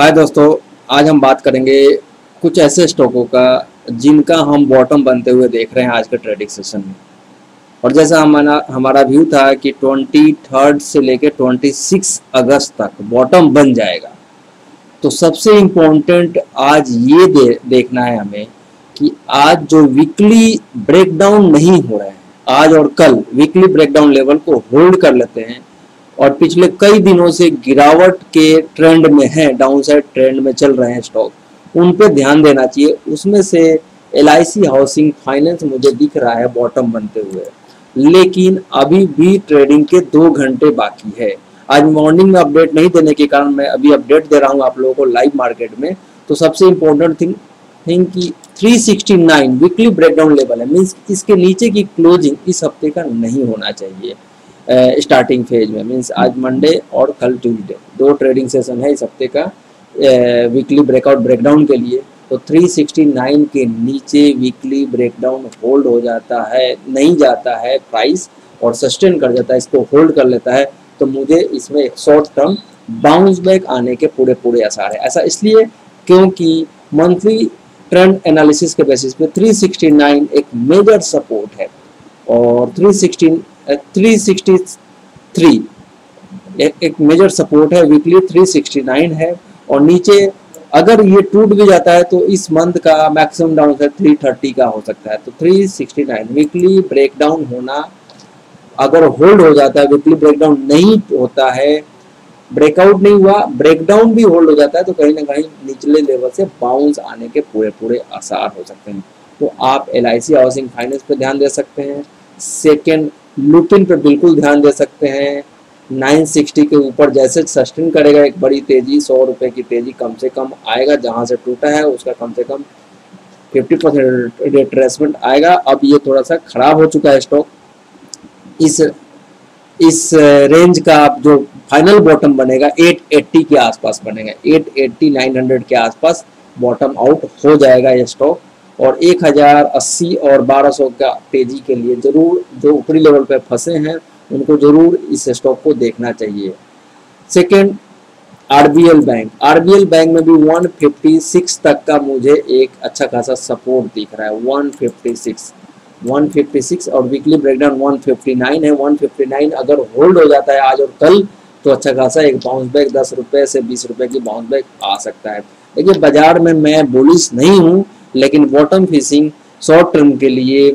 हाय दोस्तों आज हम बात करेंगे कुछ ऐसे स्टॉकों का जिनका हम बॉटम बनते हुए देख रहे हैं आज के ट्रेडिंग सेशन में। और जैसा हमारा हमारा व्यू था कि ट्वेंटी थर्ड से लेकर ट्वेंटी सिक्स अगस्त तक बॉटम बन जाएगा। तो सबसे इम्पोर्टेंट आज ये दे, देखना है हमें कि आज जो वीकली ब्रेकडाउन नहीं हो रहे हैं आज और कल वीकली ब्रेकडाउन लेवल को होल्ड कर लेते हैं। और पिछले कई दिनों से गिरावट के ट्रेंड में है डाउन साइड ट्रेंड में चल रहे हैं स्टॉक उन पे ध्यान देना चाहिए। उसमें से एलआईसी हाउसिंग फाइनेंस मुझे दिख रहा है बॉटम बनते हुए। लेकिन अभी भी ट्रेडिंग के दो घंटे बाकी है। आज मॉर्निंग में अपडेट नहीं देने के कारण मैं अभी अपडेट दे रहा हूँ आप लोगों को लाइव मार्केट में। तो सबसे इम्पोर्टेंट थिंग थिंग कि 369 वीकली ब्रेकडाउन लेवल है। मीन्स इसके नीचे की क्लोजिंग इस हफ़्ते का नहीं होना चाहिए। स्टार्टिंग फ़ेज़ में। मीन्स आज मंडे और कल ट्यूजडे दो ट्रेडिंग सेशन है इस हफ़्ते का। वीकली ब्रेकआउट ब्रेकडाउन के लिए। तो 369 के नीचे वीकली ब्रेकडाउन होल्ड हो जाता है, नहीं जाता है प्राइस और सस्टेन कर जाता है, इसको होल्ड कर लेता है तो मुझे इसमें एक शॉर्ट टर्म बाउंस बैक आने के पूरे पूरे आसार है। ऐसा इसलिए क्योंकि मंथली ट्रेंड एनालिसिस के बेसिस पे 369 एक मेजर सपोर्ट है। और 316 363 एक, एक मेजर सपोर्ट है वीकली 369 है और नीचे अगर ये टूट भी जाता है तो इस मंथ का मैक्सिमम डाउन है 330 का हो सकता है। तो 369 वीकली ब्रेकडाउन होना अगर होल्ड हो जाता है वीकली ब्रेकडाउन नहीं होता है ब्रेकआउट नहीं हुआ ब्रेकडाउन भी होल्ड हो जाता है तो कहीं ना कहीं निचले लेवल से बाउंस आने के पूरे पूरे आसार हो सकते हैं। तो आप एल आई हाउसिंग फाइनेंस पर ध्यान दे सकते हैं। सेकेंड लुपिन पे बिल्कुल ध्यान दे सकते हैं। 960 के ऊपर जैसे सस्टेन करेगा, एक बड़ी तेज़ी, सौ रुपए की तेज़ी कम से कम आएगा, जहाँ से टूटा है, उसका कम से कम 50 परसेंट रिट्रेसमेंट आएगा। अब ये थोड़ा सा खराब हो चुका है स्टॉक इस इस रेंज का जो फाइनल बॉटम बनेगा 880 के आसपास बनेगा। 880 900 के आसपास बॉटम आउट हो जाएगा ये स्टॉक और 1080 और 1200 का तेज़ी के लिए ज़रूर जो ऊपरी लेवल पे फंसे हैं, उनको ज़रूर इस स्टॉक को देखना चाहिए। Second RBL bank RBL bank में भी 156 तक का मुझे एक अच्छा खासा सपोर्ट दिख रहा है। 156 156 और वीकली ब्रेकडाउन 159 है। 159 अगर होल्ड हो जाता है आज और कल तो अच्छा खासा एक बाउंस बैक दस रुपए से बीस रुपए की बाउंस बैक आ सकता है। देखिए, बाज़ार में मैं बुलिस नहीं हूँ लेकिन बॉटम फिशिंग शॉर्ट टर्म के लिए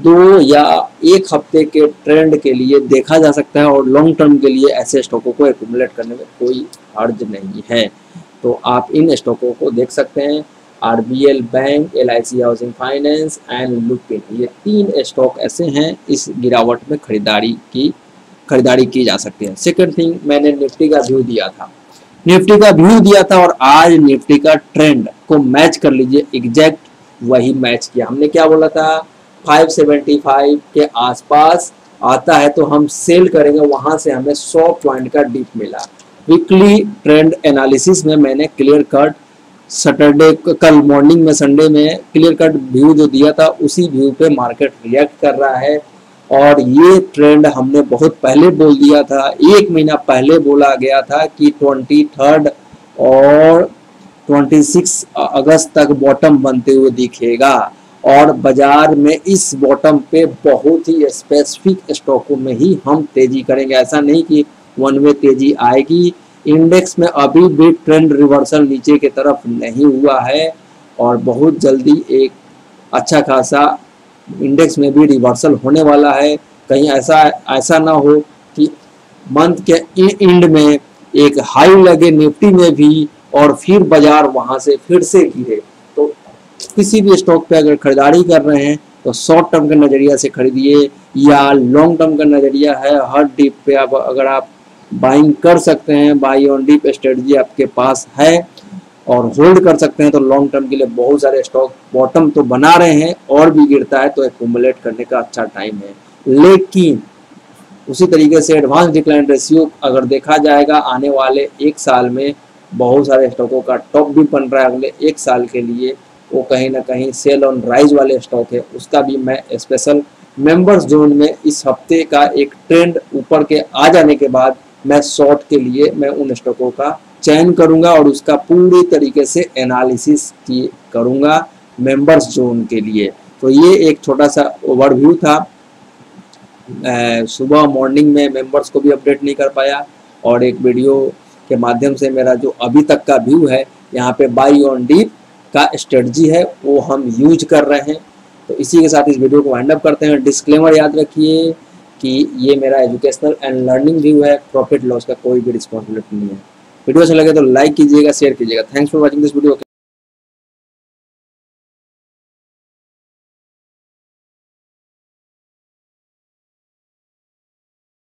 दो या एक हफ़्ते के ट्रेंड के लिए देखा जा सकता है और लॉन्ग टर्म के लिए ऐसे स्टॉकों को एकुमुलेट करने में कोई हर्ज नहीं है। तो आप इन स्टॉकों को देख सकते हैं। RBL bank LIC housing finance and Lupin ये तीन स्टॉक ऐसे हैं इस गिरावट में खरीदारी की खरीदारी की जा सकती है। सेकंड थिंग मैंने निफ्टी का व्यू दिया था। निफ्टी का व्यू दिया था और आज निफ्टी का ट्रेंड को मैच कर लीजिए। एग्जैक्ट वही मैच किया। हमने क्या बोला था? 575 के आसपास आता है तो हम सेल करेंगे। वहाँ से हमें 100 पॉइंट का डीप मिला। वीकली ट्रेंड एनालिसिस में मैंने क्लियर कट सैटरडे कल मॉर्निंग में संडे में क्लियर कट व्यू जो दिया था, उसी व्यू पे मार्केट रिएक्ट कर रहा है। और ये ट्रेंड हमने बहुत पहले बोल दिया था। एक महीना पहले बोला गया था कि ट्वेंटी थर्ड और ट्वेंटी सिक्स अगस्त तक बॉटम बनते हुए दिखेगा। और बाज़ार में इस बॉटम पे बहुत ही स्पेसिफिक स्टॉकों में ही हम तेज़ी करेंगे। ऐसा नहीं कि वन वे तेज़ी आएगी। इंडेक्स में अभी भी ट्रेंड रिवर्सल नीचे की तरफ़ नहीं हुआ है और बहुत जल्दी एक अच्छा खासा इंडेक्स में भी रिवर्सल होने वाला है। कहीं ऐसा ऐसा ना हो कि मंथ के एंड में एक हाई लगे निफ्टी में भी और फिर बाज़ार वहाँ से फिर से गिरे। तो किसी भी स्टॉक पे अगर खरीदारी कर रहे हैं तो शॉर्ट टर्म के नज़रिया से खरीदिए या लॉन्ग टर्म का नज़रिया है। हर डिप पे आप, अगर आप बाइंग कर सकते हैं बाई ऑन डिप स्ट्रेटजी आपके पास है। और होल्ड कर सकते हैं तो लॉन्ग टर्म के लिए बहुत सारे स्टॉक बॉटम तो बना रहे हैं और भी गिरता है तो एकुमुलेट करने का अच्छा टाइम है। लेकिन उसी तरीके से एडवांस डिक्लाइन रेशियो अगर देखा जाएगा, आने वाले एक साल में बहुत सारे स्टॉकों का टॉप भी बन रहा है, अगले एक साल के लिए वो कहीं ना कहीं सेल ऑन राइज वाले स्टॉक है, उसका भी मैं स्पेशल मेंबर्स जोन में इस हफ़्ते का एक ट्रेंड ऊपर के आ जाने के बाद मैं शॉर्ट के लिए मैं उन स्टॉकों का चयन करूँगा और उसका पूरी तरीके से एनालिसिस करूँगा मेंबर्स जोन के लिए। तो ये एक छोटा सा ओवरव्यू था सुबह मॉर्निंग में मेंबर्स को भी अपडेट नहीं कर पाया और एक वीडियो के माध्यम से मेरा जो अभी तक का व्यू है, यहाँ पे बाई ऑन डीप का स्ट्रेटजी है, वो हम यूज़ कर रहे हैं। तो इसी के साथ इस वीडियो को वाइंड अप करते हैं। डिस्क्लेमर याद रखिए कि ये मेरा एजुकेशनल एंड लर्निंग व्यू है। प्रॉफिट लॉस का कोई भी रिस्पॉन्सिबिलिटी नहीं है। वीडियो अच्छा लगे तो लाइक कीजिएगा शेयर कीजिएगा। Thanks for watching this video